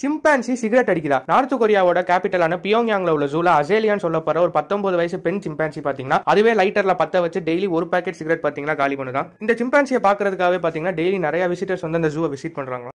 Chimpanzee cigarette அடிக்குதா? North கொரியாவோட கேபிட்டலான பியோங்யாங்ல உள்ள ஜூல அசேலியான்னு சொல்லப்படுற ஒரு பத்தொன்பது வயசு பெண் சிம்பான்சி பாத்தீங்கன்னா அதுவே லைட்டர்ல பத்த வச்சு டெய்லி ஒரு பாக்கெட் சிகரெட் பாத்தீங்கன்னா காலி பண்ணுதான் இந்த சிம்பான்சியை பாக்குறதுக்காகவே பாத்தீங்கன்னா டெய்லி நிறைய விசிட்டர்ஸ் வந்து அந்த ஜூவை விசிட் பண்றாங்க